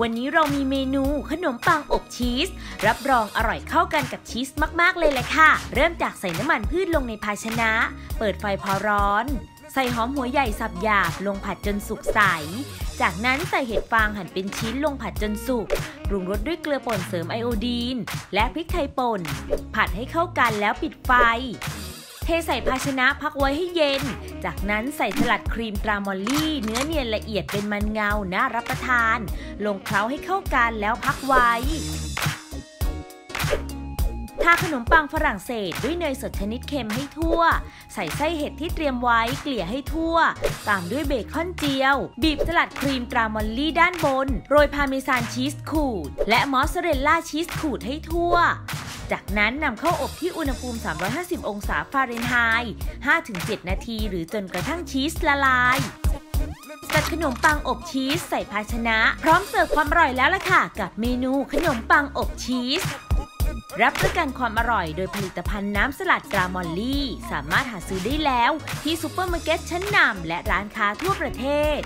วันนี้เรามีเมนูขนมปังอบชีส รับรองอร่อยเข้ากันกับชีสมาก ๆ เลยแหละค่ะ เริ่มจากใส่น้ำมันพืชลงในภาชนะ เปิดไฟพอร้อน ใส่หอมหัวใหญ่สับหยาบลงผัดจนสุกใส จากนั้นใส่เห็ดฟางหั่นเป็นชิ้นลงผัดจนสุกปรุงรสด้วยเกลือป่นเสริมไอโอดีน และพริกไทยป่น ผัดให้เข้ากันแล้วปิดไฟ เทใส่ภาชนะพักไว้ให้เย็น จากนั้นใส่สลัดครีมตรามอลลี่ เนื้อเนียนละเอียดเป็นมันเงา น่ารับประทาน ลงเคล้าให้เข้ากันแล้วพักไว้ทาขนมปังฝรั่งเศสด้วยเนยสดชนิดเค็มให้ทั่ว ใส่ไส้เห็ดที่เตรียมไว้เกลี่ยให้ทั่ว ตามด้วยเบคอนเจียว บีบสลัดครีมตรามอลลี่ด้านบน โรยพาเมซานชีสขูด และมอสซาเรลล่าชีสขูดให้ทั่ว จากนั้นนำเข้าอบที่อุณหภูมิ 350 องศาฟาเรนไฮต์5-7 นาที หรือจนกระทั่งชีสละลายจัดขนมปังอบชีสใส่ภาชนะ พร้อมเสิร์ฟความอร่อยแล้วล่ะค่ะ กับเมนูขนมปังอบชีส รับประกันความอร่อยโดยผลิตภัณฑ์น้ำสลัดตรามอลลี่ สามารถหาซื้อได้แล้ว ที่ซูเปอร์มาร์เก็ตชั้นนำและร้านค้าทั่วประเทศ